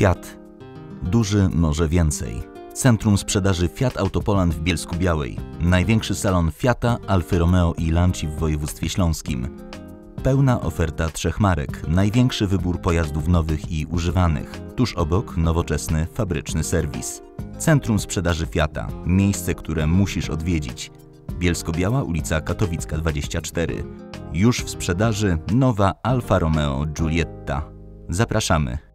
Fiat. Duży może więcej. Centrum sprzedaży Fiat Autopoland w Bielsku Białej. Największy salon Fiata, Alfy Romeo i Lanci w województwie śląskim. Pełna oferta trzech marek, największy wybór pojazdów nowych i używanych. Tuż obok nowoczesny fabryczny serwis. Centrum sprzedaży Fiata. Miejsce, które musisz odwiedzić. Bielsko-Biała, ulica Katowicka 24. Już w sprzedaży nowa Alfa Romeo Giulietta. Zapraszamy.